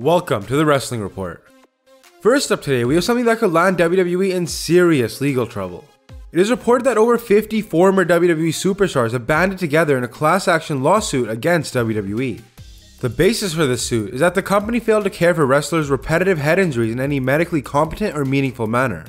Welcome to the Wrestling Report. First up today, we have something that could land WWE in serious legal trouble. It is reported that over 50 former WWE superstars have banded together in a class action lawsuit against WWE. The basis for this suit is that the company failed to care for wrestlers' repetitive head injuries in any medically competent or meaningful manner.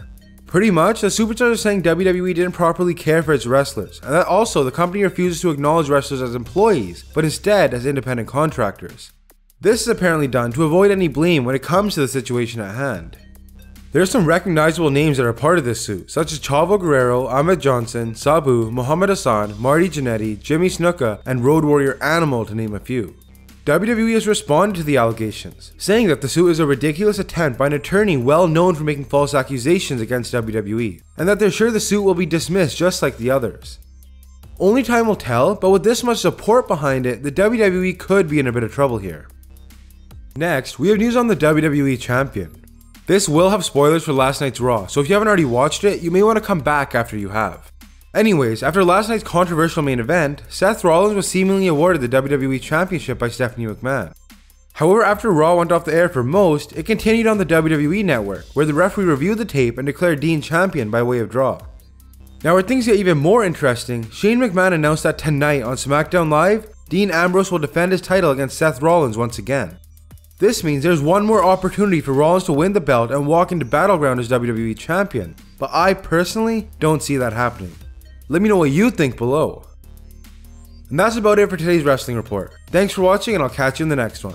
Pretty much, the superstars are saying WWE didn't properly care for its wrestlers, and that also the company refuses to acknowledge wrestlers as employees, but instead as independent contractors. This is apparently done to avoid any blame when it comes to the situation at hand. There are some recognizable names that are part of this suit, such as Chavo Guerrero, Ahmed Johnson, Sabu, Muhammad Hassan, Marty Jannetty, Jimmy Snuka, and Road Warrior Animal to name a few. WWE has responded to the allegations, saying that the suit is a ridiculous attempt by an attorney well known for making false accusations against WWE, and that they're sure the suit will be dismissed just like the others. Only time will tell, but with this much support behind it, the WWE could be in a bit of trouble here. Next, we have news on the WWE Champion. This will have spoilers for last night's Raw, so if you haven't already watched it, you may want to come back after you have. Anyways, after last night's controversial main event, Seth Rollins was seemingly awarded the WWE Championship by Stephanie McMahon. However, after Raw went off the air for most, it continued on the WWE network, where the referee reviewed the tape and declared Dean champion by way of draw. Now, where things get even more interesting, Shane McMahon announced that tonight on SmackDown Live, Dean Ambrose will defend his title against Seth Rollins once again. This means there's one more opportunity for Rollins to win the belt and walk into Battleground as WWE Champion, but I personally don't see that happening. Let me know what you think below. And that's about it for today's wrestling report. Thanks for watching and I'll catch you in the next one.